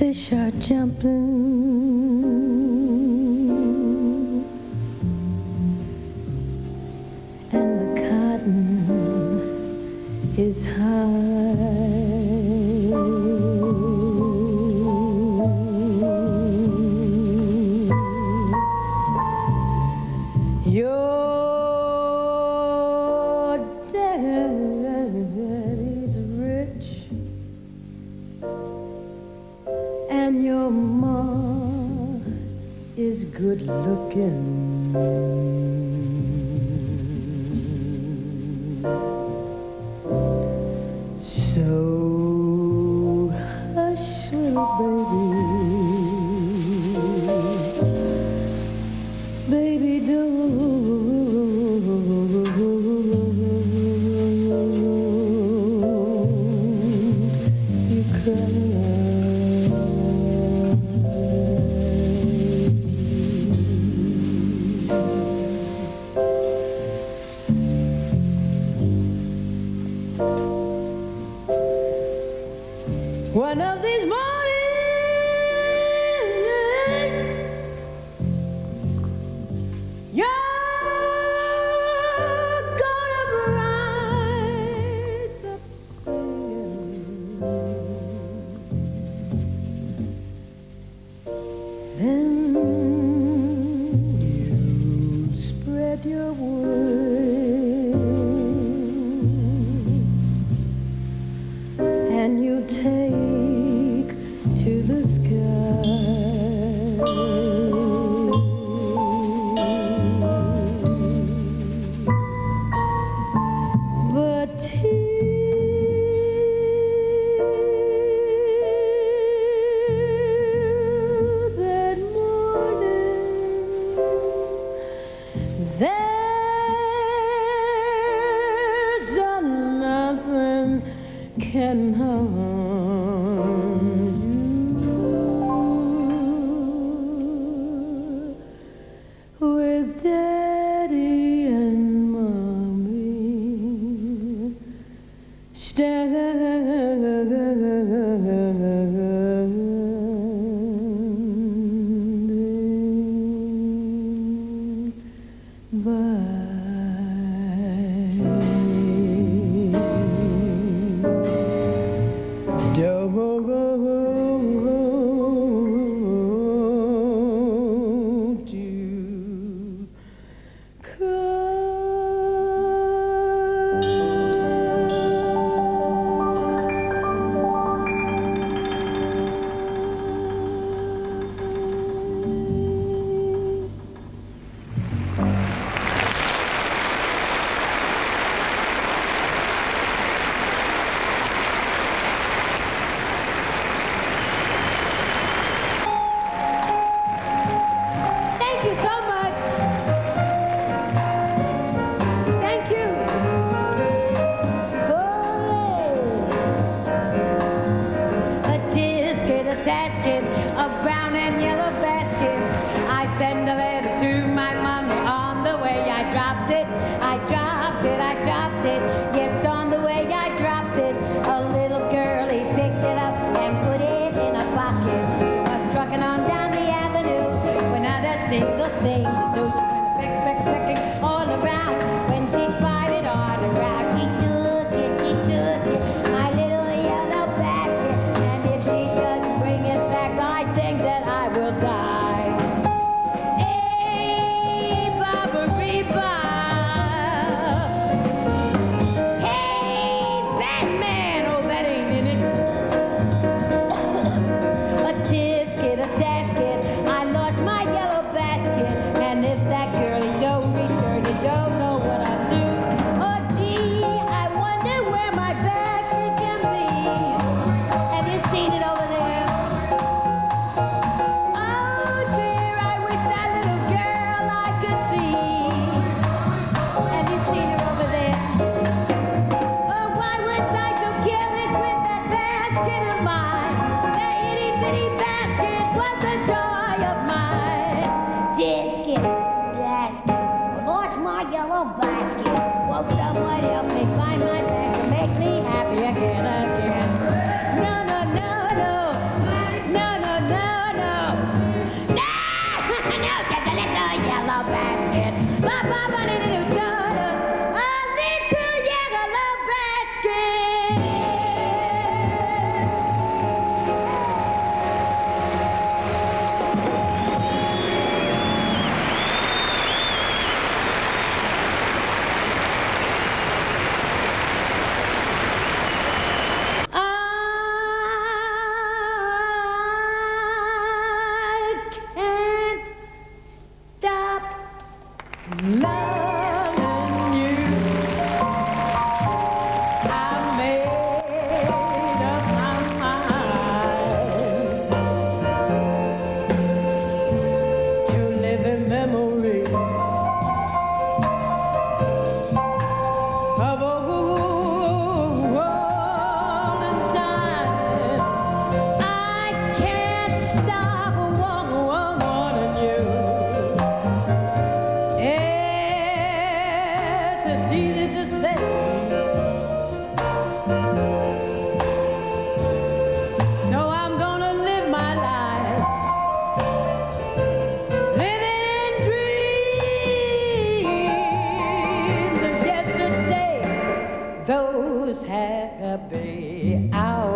fish are jumping. is good looking. one of these mornings. asking about out.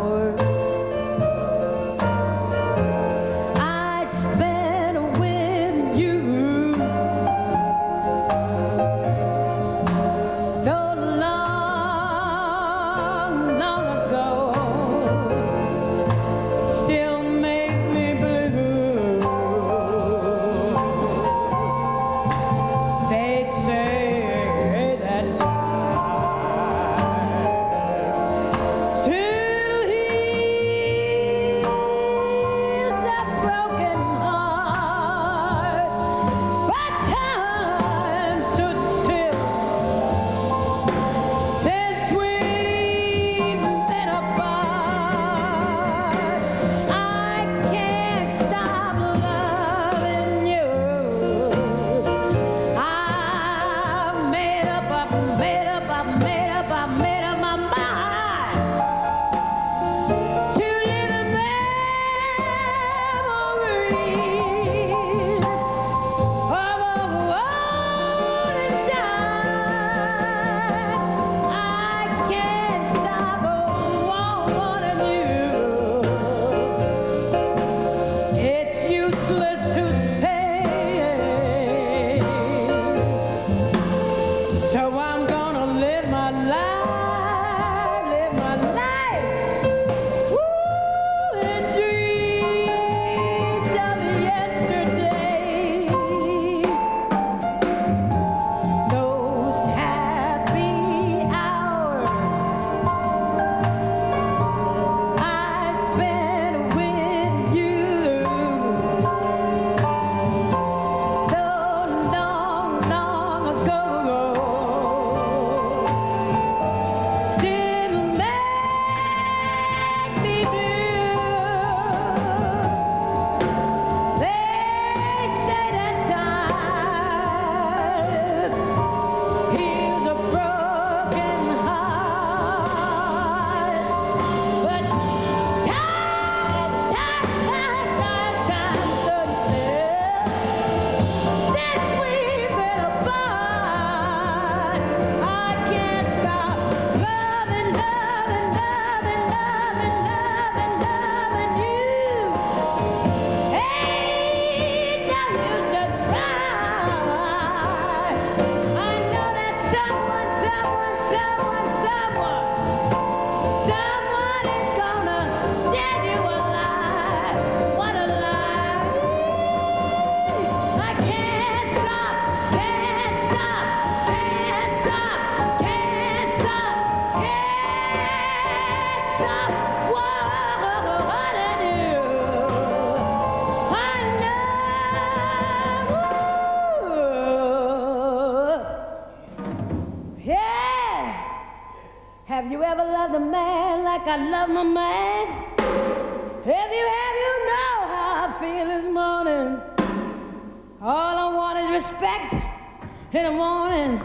in the morning,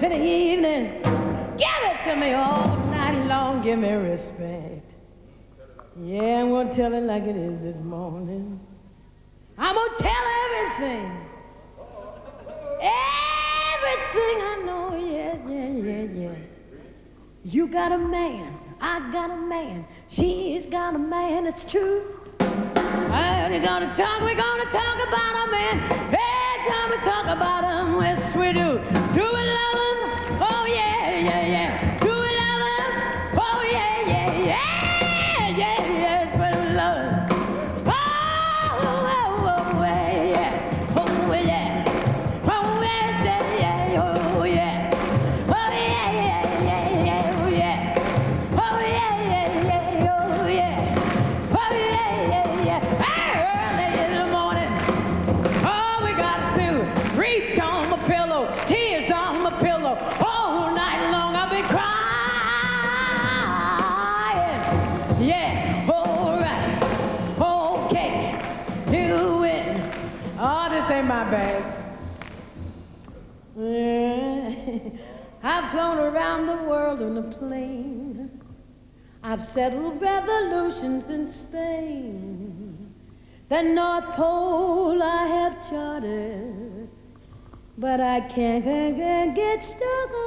in the evening. Give it to me all night long. Give me respect. Yeah, I'm gonna tell it like it is this morning. I'm gonna tell everything. Everything I know, yeah, yeah, yeah, yeah. You got a man, I got a man, she's got a man, it's true. Well, you're gonna talk, we're gonna talk about a man time we talk about them, yes we do. I've flown around the world on a plane. I've settled revolutions in Spain. The North Pole I have charted, but I can't, can't, can't get stuck on.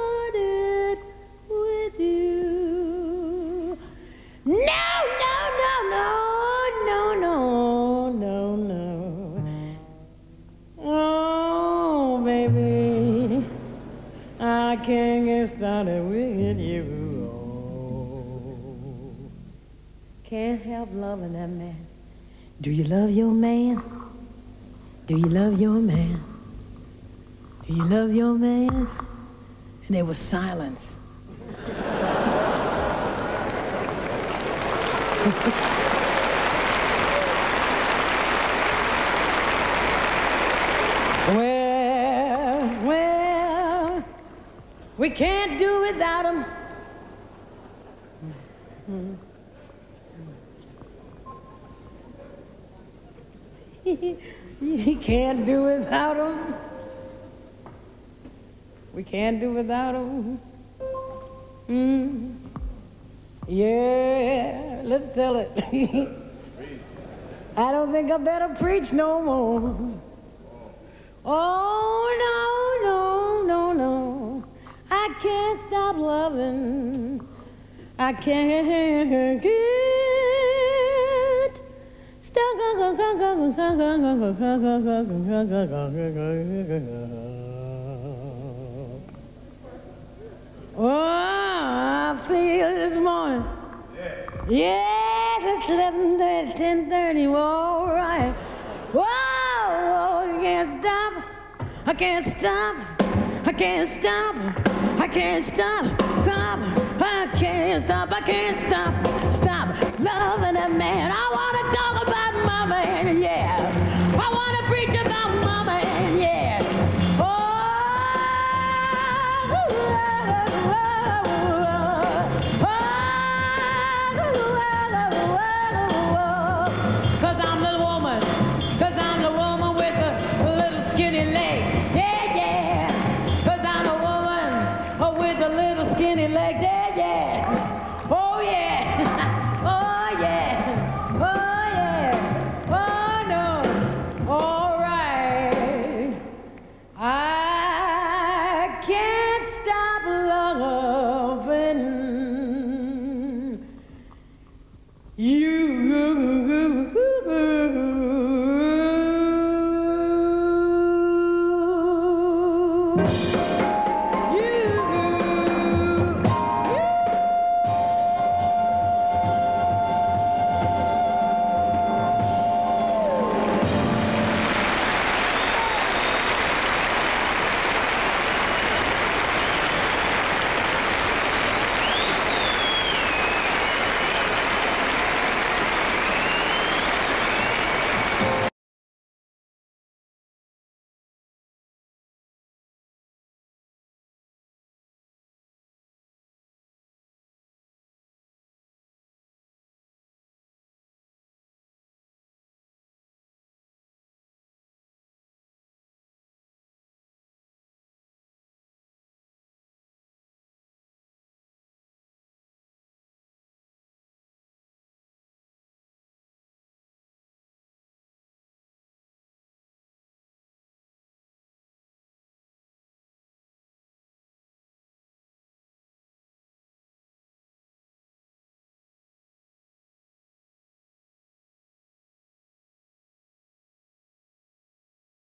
Loving that man. Do you love your man? Do you love your man? Do you love your man? And there was silence. well, well, we can't do without him. He can't do without him. We can't do without him. Mm. Yeah, let's tell it. I don't think I better preach no more. Oh, no, no, no, no. I can't stop loving. I can't. Oh, I feel this morning. Yes, it's 11:30, 10:30. All right. Whoa, whoa, I can't stop. I can't stop. I can't stop. I can't stop. Stop. I can't stop. I can't stop. Stop loving a man. I want to talk about man. Yeah. I want to preach about